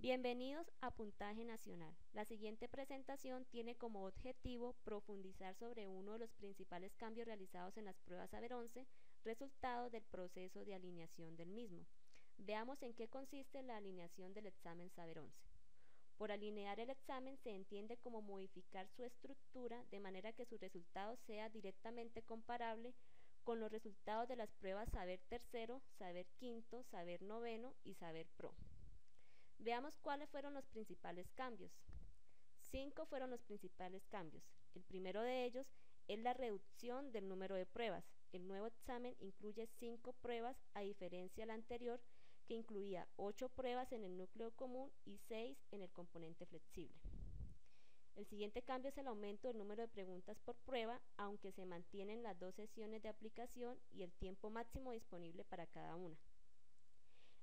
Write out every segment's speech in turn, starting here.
Bienvenidos a Puntaje Nacional. La siguiente presentación tiene como objetivo profundizar sobre uno de los principales cambios realizados en las pruebas Saber 11, resultado del proceso de alineación del mismo. Veamos en qué consiste la alineación del examen Saber 11. Por alinear el examen se entiende como modificar su estructura de manera que su resultado sea directamente comparable con los resultados de las pruebas Saber Tercero, Saber Quinto, Saber Noveno y Saber Pro. Veamos cuáles fueron los principales cambios. Cinco fueron los principales cambios. El primero de ellos es la reducción del número de pruebas. El nuevo examen incluye cinco pruebas a diferencia del anterior que incluía ocho pruebas en el núcleo común y seis en el componente flexible. El siguiente cambio es el aumento del número de preguntas por prueba, aunque se mantienen las dos sesiones de aplicación y el tiempo máximo disponible para cada una.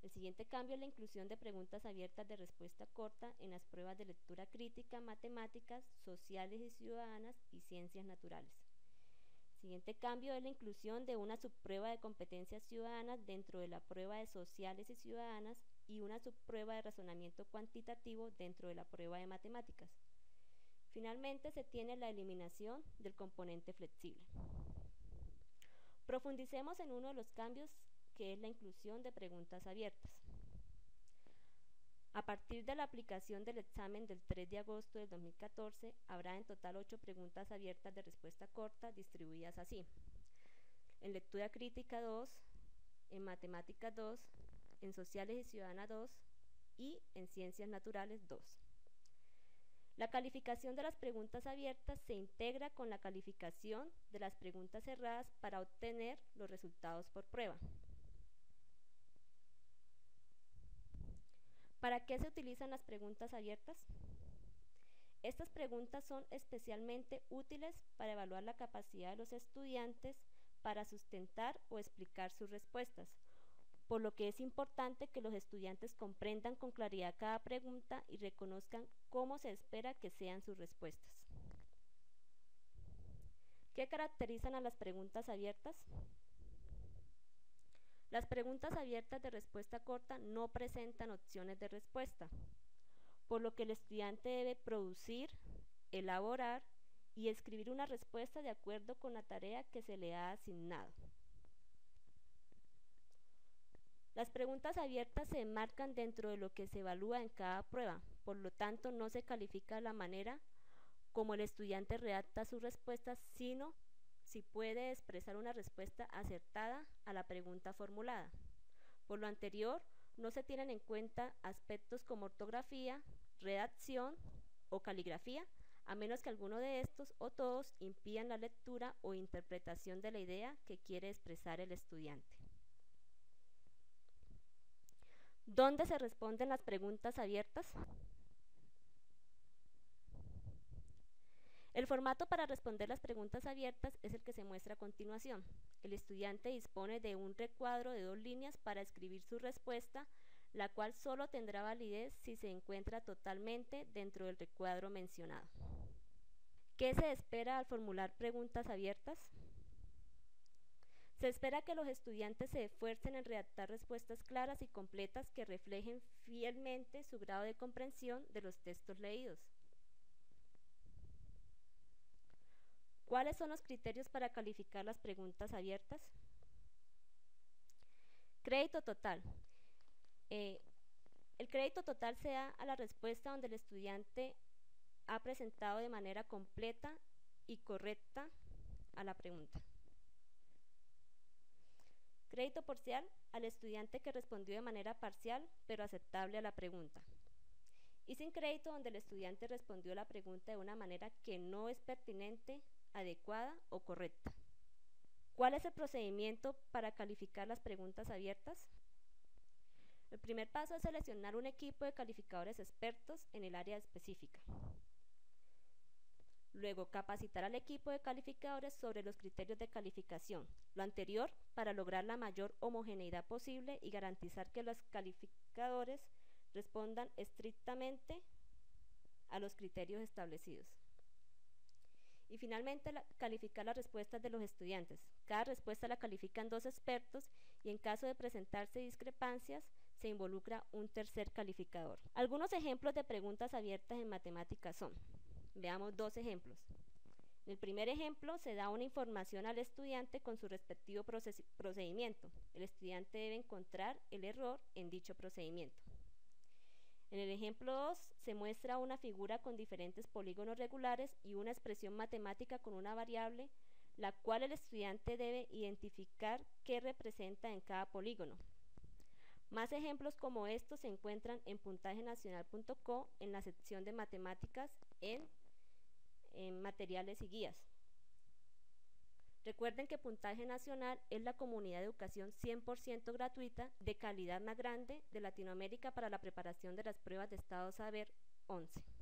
El siguiente cambio es la inclusión de preguntas abiertas de respuesta corta en las pruebas de lectura crítica, matemáticas, sociales y ciudadanas y ciencias naturales. El siguiente cambio es la inclusión de una subprueba de competencias ciudadanas dentro de la prueba de sociales y ciudadanas y una subprueba de razonamiento cuantitativo dentro de la prueba de matemáticas. Finalmente se tiene la eliminación del componente flexible. Profundicemos en uno de los cambios que es la inclusión de preguntas abiertas. A partir de la aplicación del examen del 3 de agosto del 2014, habrá en total 8 preguntas abiertas de respuesta corta distribuidas así. En lectura crítica 2, en matemáticas 2, en sociales y ciudadanas 2 y en ciencias naturales 2. La calificación de las preguntas abiertas se integra con la calificación de las preguntas cerradas para obtener los resultados por prueba. ¿Para qué se utilizan las preguntas abiertas? Estas preguntas son especialmente útiles para evaluar la capacidad de los estudiantes para sustentar o explicar sus respuestas, por lo que es importante que los estudiantes comprendan con claridad cada pregunta y reconozcan cómo se espera que sean sus respuestas. ¿Qué caracterizan a las preguntas abiertas? Las preguntas abiertas de respuesta corta no presentan opciones de respuesta, por lo que el estudiante debe producir, elaborar y escribir una respuesta de acuerdo con la tarea que se le ha asignado. Las preguntas abiertas se enmarcan dentro de lo que se evalúa en cada prueba, por lo tanto no se califica la manera como el estudiante redacta sus respuestas, sino si puede expresar una respuesta acertada a la pregunta formulada. Por lo anterior, no se tienen en cuenta aspectos como ortografía, redacción o caligrafía, a menos que alguno de estos o todos impidan la lectura o interpretación de la idea que quiere expresar el estudiante. ¿Dónde se responden las preguntas abiertas? El formato para responder las preguntas abiertas es el que se muestra a continuación. El estudiante dispone de un recuadro de dos líneas para escribir su respuesta, la cual solo tendrá validez si se encuentra totalmente dentro del recuadro mencionado. ¿Qué se espera al formular preguntas abiertas? Se espera que los estudiantes se esfuercen en redactar respuestas claras y completas que reflejen fielmente su grado de comprensión de los textos leídos. ¿Cuáles son los criterios para calificar las preguntas abiertas? Crédito total. Eh, el crédito total se da a la respuesta donde el estudiante ha presentado de manera completa y correcta a la pregunta. Crédito parcial al estudiante que respondió de manera parcial pero aceptable a la pregunta. Y sin crédito donde el estudiante respondió la pregunta de una manera que no es pertinente adecuada o correcta. ¿Cuál es el procedimiento para calificar las preguntas abiertas? El primer paso es seleccionar un equipo de calificadores expertos en el área específica. Luego, capacitar al equipo de calificadores sobre los criterios de calificación, lo anterior para lograr la mayor homogeneidad posible y garantizar que los calificadores respondan estrictamente a los criterios establecidos. Y finalmente, calificar las respuestas de los estudiantes. Cada respuesta la califican dos expertos y en caso de presentarse discrepancias, se involucra un tercer calificador. Algunos ejemplos de preguntas abiertas en matemáticas son, veamos dos ejemplos. En el primer ejemplo se da una información al estudiante con su respectivo procedimiento. El estudiante debe encontrar el error en dicho procedimiento. En el ejemplo 2 se muestra una figura con diferentes polígonos regulares y una expresión matemática con una variable, la cual el estudiante debe identificar qué representa en cada polígono. Más ejemplos como estos se encuentran en puntajenacional.co en la sección de matemáticas en, en materiales y guías. Recuerden que Puntaje Nacional es la comunidad de educación 100% gratuita de calidad más grande de Latinoamérica para la preparación de las pruebas de Estado Saber 11.